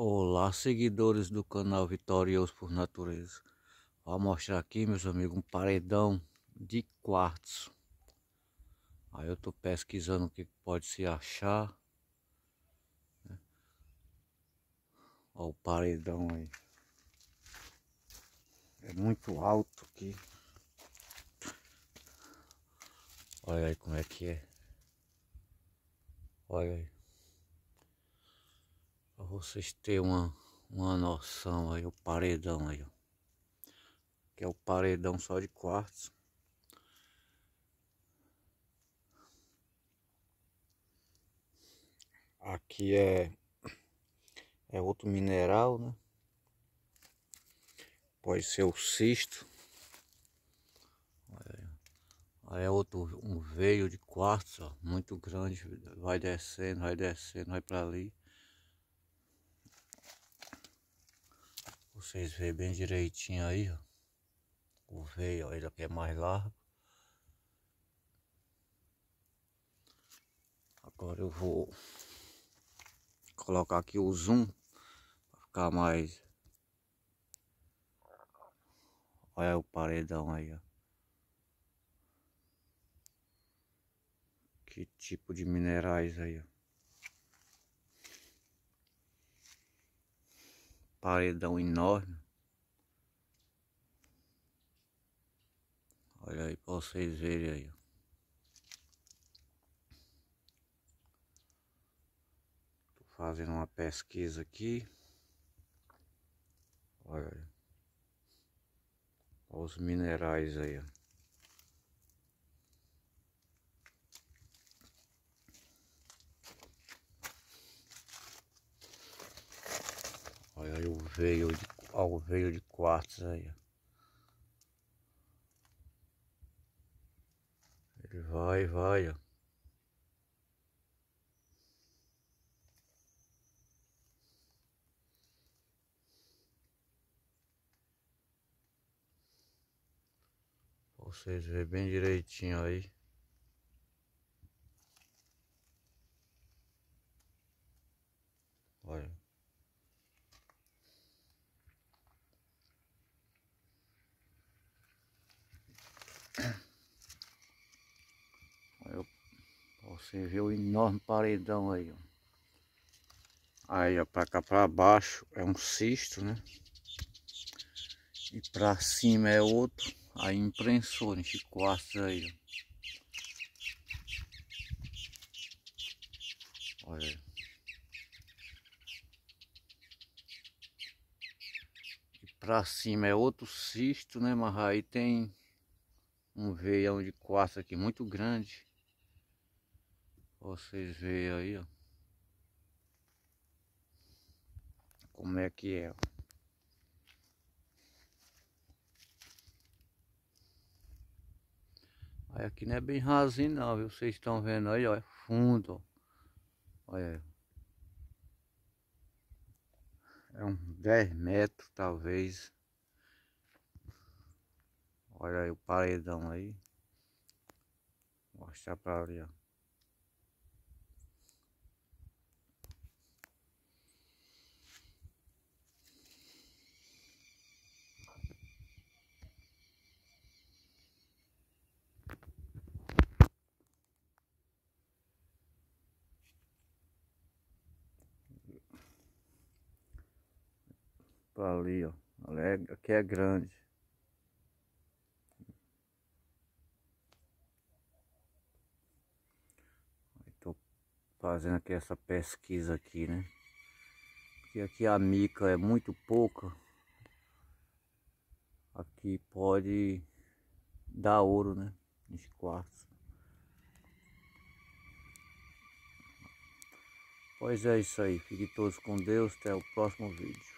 Olá, seguidores do canal Vitorioso por Natureza. Vou mostrar aqui, meus amigos, um paredão de quartzo. Aí eu tô pesquisando o que pode se achar. Olha o paredão aí. É muito alto aqui. Olha aí como é que é. Olha aí vocês terem uma, uma noção aí, o paredão aí, ó. Que é o paredão só de quartzo. Aqui é, é outro mineral, né? Pode ser o cisto. Aí é outro, um veio de quartzo, ó, muito grande, vai descendo, vai descendo, vai para ali. Vocês veem bem direitinho aí, ó. O veio, ó, ele aqui é mais largo. Agora eu vou colocar aqui o zoom para ficar mais. Olha o paredão aí, ó. Que tipo de minerais aí, ó. Paredão enorme. Olha aí para vocês verem aí. Tô fazendo uma pesquisa aqui. Olha aí. Olha os minerais aí, ó. Olha aí o veio de, ó, o veio de quartos aí. Ele vai, vai, ó. Vocês verem bem direitinho aí. Olha. Você vê o enorme paredão aí, ó. Aí, ó, pra cá pra baixo é um cisto, né? E pra cima é outro. Aí imprensou nesse quartzo aí, ó. Olha. E pra cima é outro cisto, né? Mas aí tem um veião de quartzo aqui muito grande. Vocês veem aí, ó. Como é que é. Aí aqui não é bem rasinho não, viu? Vocês estão vendo aí, ó. É fundo, ó. Olha. É uns 10 metros, talvez. Olha aí o paredão aí. Vou mostrar pra ali, ó. ali, ó. Aqui é grande. Fazendo aqui essa pesquisa aqui, né? Porque aqui a mica é muito pouca. Aqui pode dar ouro, né? Nesse quartzo. Pois é isso aí. Fiquem todos com Deus. Até o próximo vídeo.